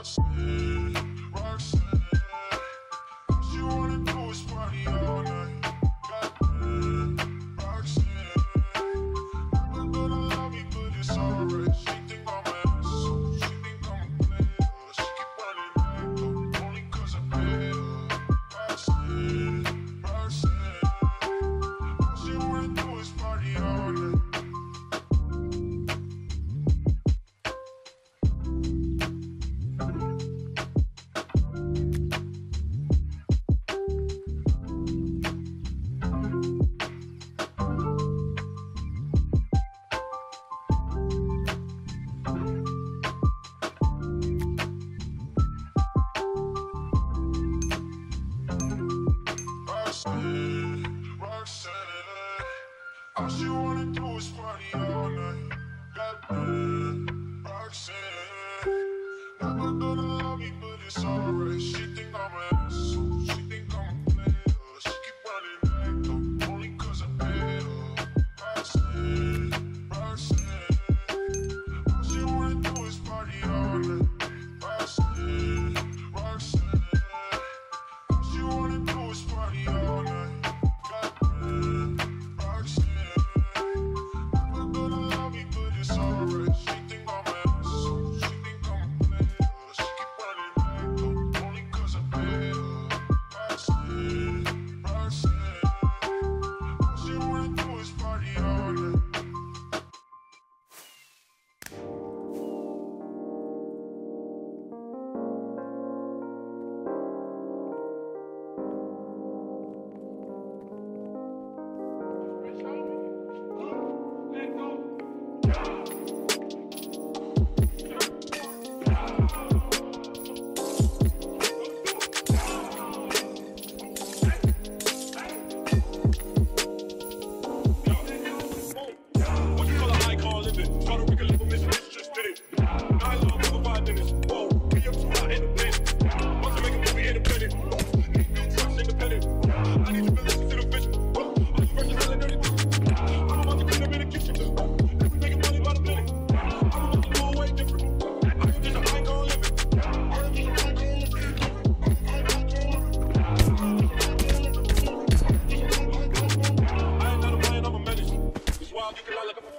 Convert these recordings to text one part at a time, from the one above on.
Roxanne. Rocksteady, Rocksteady. All she wanna do is party all night. Rock Rocksteady. Never gonna love me, but it's alright. She think I'm an asshole. She think I'm a player. She keep running back though, only 'cause I'm bad. Rock her. Rocksteady, Rocksteady. All she wanna do is party all night. Rocksteady, Rocksteady. All she wanna do is party all night.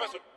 special.